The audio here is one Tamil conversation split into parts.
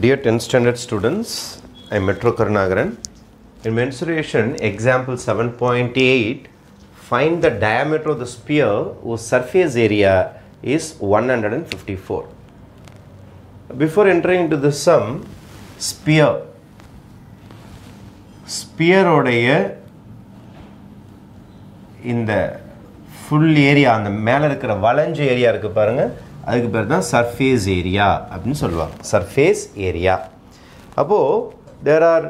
Dear 10th standard students, I am Metro Karnagaran. In mensuration, example 7.8, find the diameter of the sphere whose surface area is 154. Before entering into the sum, sphere, sphere உடைய இந்த ஃபுல் ஏரியா அந்த மேலே இருக்கிற வளைஞ்ச ஏரியா இருக்குது பாருங்கள் அதுக்கு பேர் தான் சர்ஃபேஸ் ஏரியா அப்படின்னு சொல்லுவாங்க. சர்ஃபேஸ் ஏரியா அப்போது there are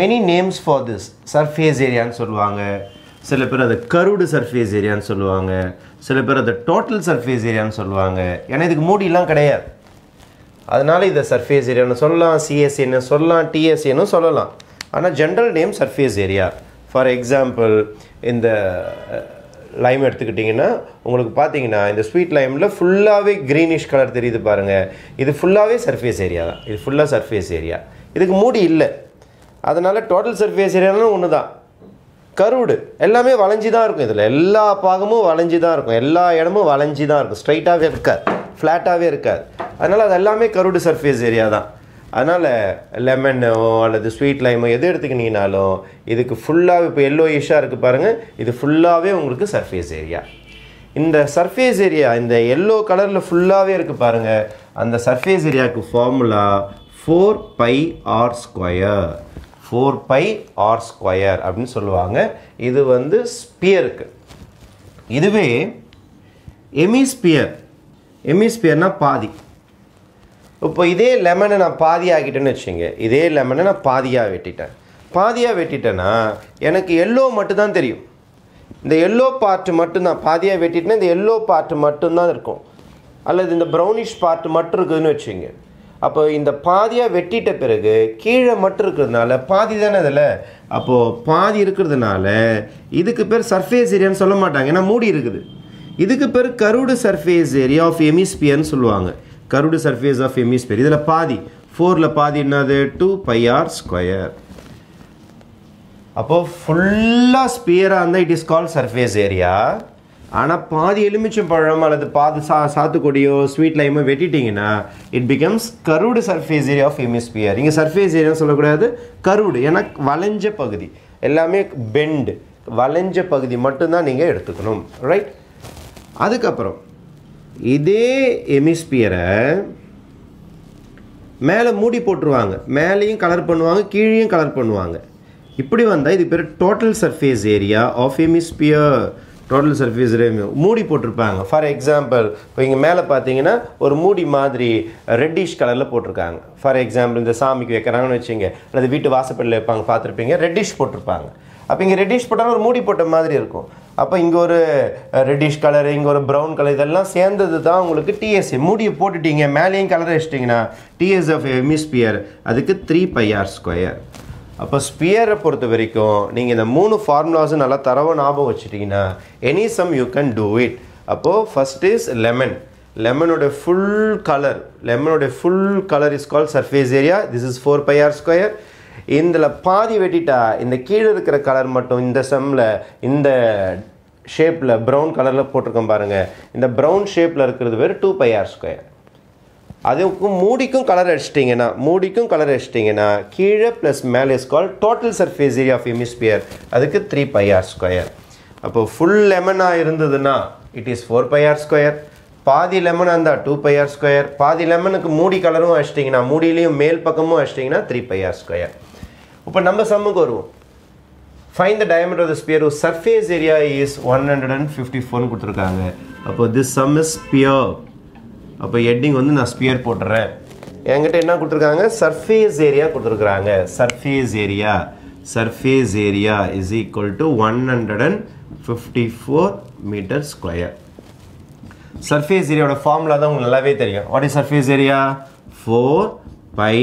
many names for this surface ஏரியான்னு சொல்லுவாங்க. சில பேர் அதை கருடு சர்ஃபேஸ் ஏரியான்னு சொல்லுவாங்க. சில பேர் அதை டோட்டல் சர்ஃபேஸ் ஏரியான்னு சொல்லுவாங்க. ஏன்னா இதுக்கு மூடிலாம் கிடையாது. அதனால் இதை சர்ஃபேஸ் ஏரியான்னு சொல்லலாம் சிஎஸ்ஏன்னு சொல்லலாம் டிஎஸ்ஏன்னு சொல்லலாம். ஆனால் general name surface area for example இந்த லைம் எடுத்துக்கிட்டிங்கன்னா உங்களுக்கு பார்த்தீங்கன்னா இந்த ஸ்வீட் லைமில் ஃபுல்லாகவே க்ரீனிஷ் கலர் தெரியுது பாருங்கள் இது ஃபுல்லாகவே சர்ஃபேஸ் ஏரியா தான். இது ஃபுல்லாக சர்ஃபேஸ் ஏரியா இதுக்கு மூடி இல்லை. அதனால் டோட்டல் சர்ஃபேஸ் ஏரியாலும் ஒன்று தான் கருடு எல்லாமே வளைஞ்சி தான் இருக்கும் இதில். எல்லா பாகமும் வளைஞ்சி தான் இருக்கும். எல்லா இடமும் வளைஞ்சி தான் இருக்கும் ஸ்ட்ரைட்டாகவே இருக்காது. ஃப்ளாட்டாகவே இருக்காது. அதனால் அது எல்லாமே கருடு சர்ஃபேஸ் ஏரியா தான். அதனால் லெமனோ அல்லது ஸ்வீட் லைமோ எது எடுத்துக்கினீங்கனாலும் இதுக்கு ஃபுல்லாகவே இப்போ எல்லோ இஷ்ஷாக இருக்குது பாருங்கள் இது ஃபுல்லாகவே உங்களுக்கு சர்ஃபேஸ் ஏரியா இந்த சர்ஃபேஸ் ஏரியா இந்த எல்லோ கலரில் ஃபுல்லாகவே இருக்குது பாருங்கள் அந்த சர்ஃபேஸ் ஏரியாவுக்கு formula four pi r square four pi r square அப்படின்னு சொல்லுவாங்க. இது வந்து ஸ்பியருக்கு இதுவே எமிஸ்பியர் எமிஸ்பியர்னால் பாதி. இப்போ இதே லெமனை நான் பாதியாகிட்டேன்னு வச்சுங்க இதே லெமனை நான் பாதியாக வெட்டிட்டேன். பாதியாக வெட்டிட்டேன்னா எனக்கு எல்லோ மட்டும்தான் தெரியும். இந்த எல்லோ பார்ட்டு மட்டும்தான் பாதியாக வெட்டிட்டேன்னா இந்த எல்லோ பார்ட்டு மட்டும்தான் இருக்கும். அல்லது இந்த ப்ரௌனிஷ் பார்ட் மட்டும் இருக்குதுன்னு வச்சுங்க அப்போ இந்த பாதியாக வெட்டிட்ட பிறகு கீழே மட்டும் இருக்கிறதுனால பாதி தானே அதில் அப்போது பாதி இருக்கிறதுனால இதுக்கு பேர் சர்ஃபேஸ் ஏரியான்னு சொல்ல மாட்டாங்க. ஏன்னா மூடி இருக்குது. இதுக்கு பேர் கருடு சர்ஃபேஸ் ஏரியா ஆஃப் எமிஸ்பியர்னு சொல்லுவாங்க. கருடு சர்ஃபேஸ் ஆஃப் எமிஸ்பியர் இதில் பாதி. ஃபோரில் பாதி என்னது? டூ பை ஆர் ஸ்கொயர் அப்போது ஃபுல்லாக ஸ்பியராக இருந்தால் it is call surface area ஆனால் பாதி எலுமிச்சம் பழம் அல்லது பாதி சா சாத்துக்கொடியோ ஸ்வீட் லைமோ வெட்டிட்டிங்கன்னா it becomes curved surface area of hemisphere இங்கே சர்ஃபேஸ் ஏரியான்னு சொல்லக்கூடாது கருடு. ஏன்னா வளைஞ்ச பகுதி. எல்லாமே பெண்டு வளைஞ்ச பகுதி மட்டும்தான் நீங்கள் எடுத்துக்கணும். ரைட் அதுக்கப்புறம் இதே எமிஸ்பியரை மேலே மூடி போட்டுருவாங்க. மேலேயும் கலர் பண்ணுவாங்க கீழேயும் கலர் பண்ணுவாங்க. இப்படி வந்தால் இது பேர் total surface area of hemisphere total surface area மூடி போட்டிருப்பாங்க. ஃபார் எக்ஸாம்பிள் இப்போ இங்கே மேலே பார்த்தீங்கன்னா ஒரு மூடி மாதிரி ரெட்டிஷ் கலரில் போட்டிருக்காங்க. ஃபார் எக்ஸாம்பிள் இந்த சாமிக்கு வைக்கிறாங்கன்னு வச்சுங்க அல்லது வீட்டு வாசப்படியில் வைப்பாங்க பார்த்துருப்பீங்க ரெட்டிஷ் போட்டிருப்பாங்க. அப்போ இங்கே ரெட்டிஷ் போட்டாலும் ஒரு மூடி போட்ட மாதிரி இருக்கும். அப்போ இங்கே ஒரு ரெட்டிஷ் கலரு இங்கே ஒரு ப்ரௌன் கலர் இதெல்லாம் சேர்ந்தது தான் உங்களுக்கு டிஎஸ்ஏ மூடியை போட்டுட்டீங்க மேலேயும் கலர் வச்சிட்டிங்கன்னா டிஎஸ் ஆஃப் எமிஸ்பியர் அதுக்கு த்ரீ பையார் ஸ்கொயர் அப்போ ஸ்பியரை பொறுத்த வரைக்கும் நீங்கள் இந்த மூணு ஃபார்முலாஸும் நல்லா தரவ ஞாபகம் வச்சுட்டிங்கன்னா any sum you can do it அப்போது ஃபஸ்ட் இஸ் லெமன் லெமனோட full colour லெமனோட full colour is call surface area this is four pi r square இதில் பாதி வெட்டிட்டா இந்த கீழே இருக்கிற கலர் மட்டும் இந்த செம்மில் இந்த ஷேப்பில் ப்ரௌன் கலரில் போட்டிருக்கோம் பாருங்கள் இந்த ப்ரௌன் ஷேப்பில் இருக்கிறது பேர் டூ பை ஆர் ஸ்கொயர் அதுக்கும் மூடிக்கும் கலர் அடிச்சிட்டிங்கன்னா மூடிக்கும் கலர் அடிச்சிட்டிங்கன்னா கீழே ப்ளஸ் மேலே skol total surface area of hemisphere அதுக்கு த்ரீ பை ஆர் ஸ்கொயர் அப்போது ஃபுல் லெமனாக இருந்ததுன்னா it is four pi R square பாதி லெமன் இருந்தால் டூ பை ஆர் ஸ்கொயர் பாதி லெமனுக்கு மூடி கலரும் அடிச்சிட்டிங்கன்னா மூடியிலையும் மேல் பக்கமும் அடிச்சிட்டிங்கன்னா த்ரீ பை ஆர் ஸ்கொயர் இப்போ நம்ம சம்முக்கு வருவோம். Find the diameter of the sphere surface area is one hundred and fifty ஃபோர்னு கொடுத்துருக்காங்க. அப்போ திஸ் சம் இஸ் ஸ்பியர் அப்போ ஹெட்டிங் வந்து நான் ஸ்பியர் போட்டுறேன். என்கிட்ட என்ன கொடுத்துருக்காங்க? சர்ஃபேஸ் ஏரியா கொடுத்துருக்குறாங்க. Surface area surface area is equal to one hundred and fifty four metre square surface ஏரியாவோட ஃபார்முலா தான் உங்களுக்கு நல்லாவே தெரியும் what is surface area four pi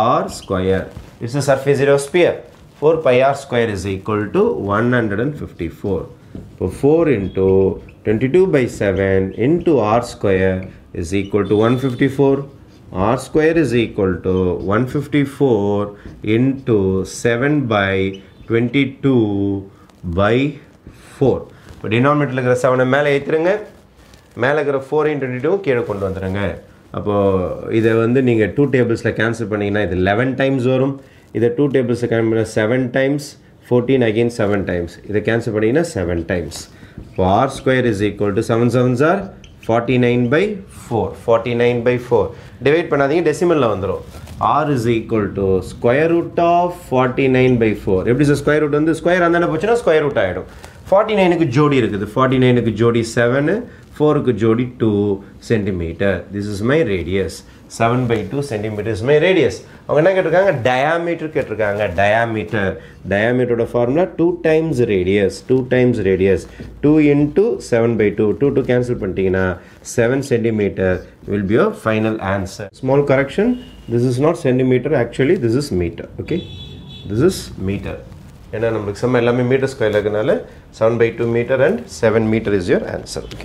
r square it's a surface area of sphere 4 pi r square is equal to 154 so 4 into 22 by 7 into r square is equal to 154 r square is equal to 154 into 7 by 22 by 4 இப்போ டினாமினேட்டரில் இருக்கிற செவனை மேலே ஏற்றுருங்க மேலே இருக்கிற ஃபோர் இன்ட்டு டுவெண்ட்டி டூ கீழே கொண்டு வந்துடுங்க அப்போது இதை வந்து நீங்கள் டூ டேபிள்ஸில் கேன்சல் பண்ணிங்கன்னா இது லெவன் டைம்ஸ் வரும். இதை டூ டேபிள்ஸில் கேன்சல் பண்ண seven times fourteen again seven times இதை கேன்சல் பண்ணிங்கன்னா செவன் டைம்ஸ் இப்போ r square is equal to seven sevens are forty nine by four forty nine by four divide பண்ணாதீங்க டெசிமலில் வந்துடும் r is equal to square root of forty nine by four எப்படி சார் ஸ்கொயர் ரூட் வந்து ஸ்கொயர் அந்தாண்ட போச்சுன்னா ஸ்கொயர் ரூட் ஆகிடும் ஃபார்ட்டி நைனுக்கு ஜோடி இருக்குது. ஃபார்ட்டி நைனுக்கு ஜோடி செவனு ஃபோருக்கு ஜோடி two centimeter this is my radius seven by two centimeter is my radius அவங்க என்ன கேட்டிருக்காங்க? டயாமீட்டர் கேட்டிருக்காங்க. Diameter டயாமீட்டரோட formula two times radius two times radius two into seven by two two two cancel பண்ணிட்டீங்கன்னா seven centimeter will be your final answer small correction this is not centimeter actually this is meter okay this is meter ஏன்னா நம்மளுக்கு செம்ம எல்லாமே மீட்டர் ஸ்கொயர் இருக்கனால seven by two meter and seven meter is your answer okay